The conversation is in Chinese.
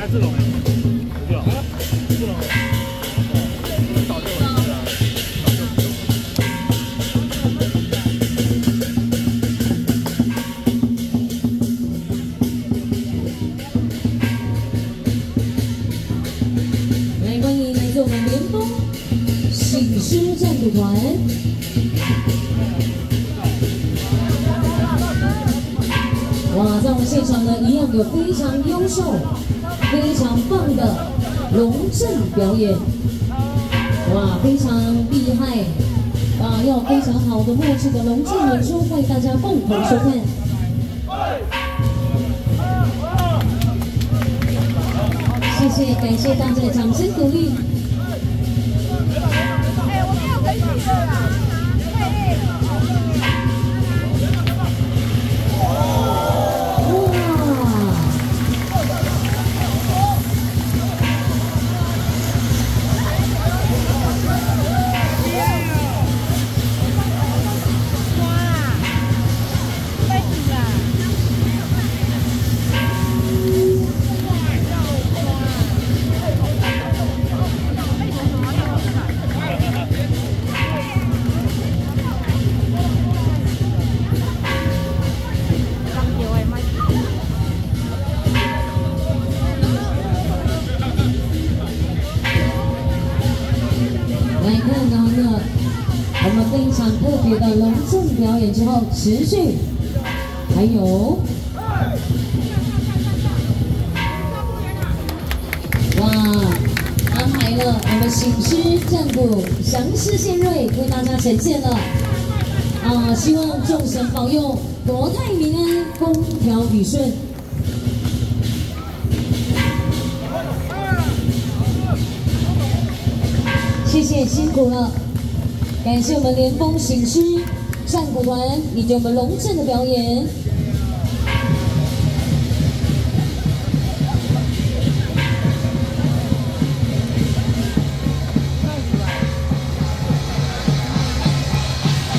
来这种。Thank you. 哇，在我们现场呢，一样有非常优秀、非常棒的龙阵表演。哇，非常厉害啊！要非常好的默契的龙阵演出，欢迎大家共同收看。谢谢，感谢大家的掌声鼓励。那我们非常特别的隆重表演之后，持续还有哇，安排了我们醒狮战鼓祥狮献瑞为大家呈现了啊，希望众神保佑国泰民安，风调雨顺。谢谢，辛苦了。感谢我们联峰醒狮战鼓团以及我们龙镇的表演。